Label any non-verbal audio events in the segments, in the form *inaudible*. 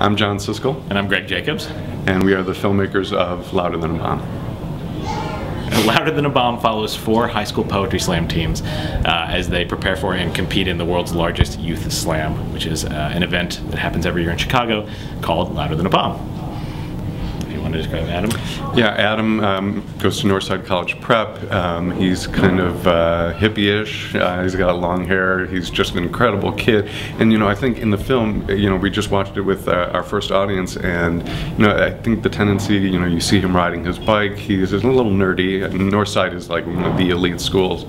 I'm Jon Siskel, And I'm Greg Jacobs. and we are the filmmakers of Louder Than a Bomb. Louder Than a Bomb follows four high school poetry slam teams uh, as they prepare for and compete in the world's largest youth slam, which is uh, an event that happens every year in Chicago called Louder Than a Bomb. Want to describe Adam. Yeah, Adam um, goes to Northside College Prep. Um, he's kind of uh, hippie-ish. Uh, he's got long hair. He's just an incredible kid. And you know, I think in the film, you know, we just watched it with uh, our first audience, and you know, I think the tendency, you know, you see him riding his bike. He's a little nerdy. Northside is like one of the elite schools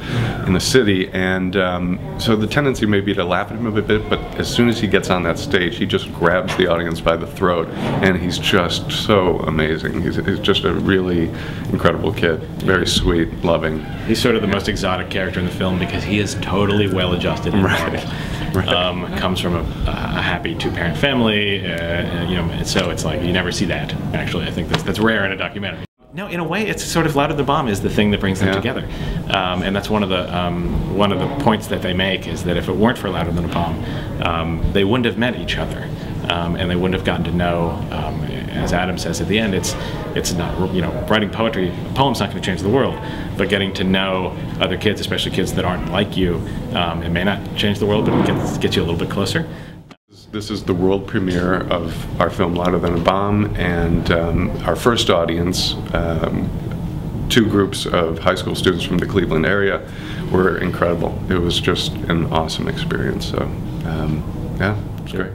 in the city, and um, so the tendency may be to laugh at him a bit. But as soon as he gets on that stage, he just grabs the audience by the throat, and he's just so amazing. He's, he's just a really incredible kid. Very sweet, loving. He's sort of the most exotic character in the film because he is totally well adjusted Right. *laughs* Right. Um, comes from a, a happy two-parent family, uh, you know, so it's like you never see that. Actually, I think that's that's rare in a documentary. No, in a way, it's sort of louder the bomb is the thing that brings them Yeah. together, um, and that's one of the um, one of the points that they make is that if it weren't for louder than a bomb, um, they wouldn't have met each other, um, and they wouldn't have gotten to know. Um, as Adam says at the end, it's it's not you know writing poetry, a poem's not going to change the world, but getting to know other kids, especially kids that aren't like you, um, it may not change the world, but it gets, gets you a little bit closer. This is the world premiere of our film Louder Than a Bomb, and um, our first audience, um, two groups of high school students from the Cleveland area, were incredible. It was just an awesome experience. So, um, yeah, it's great.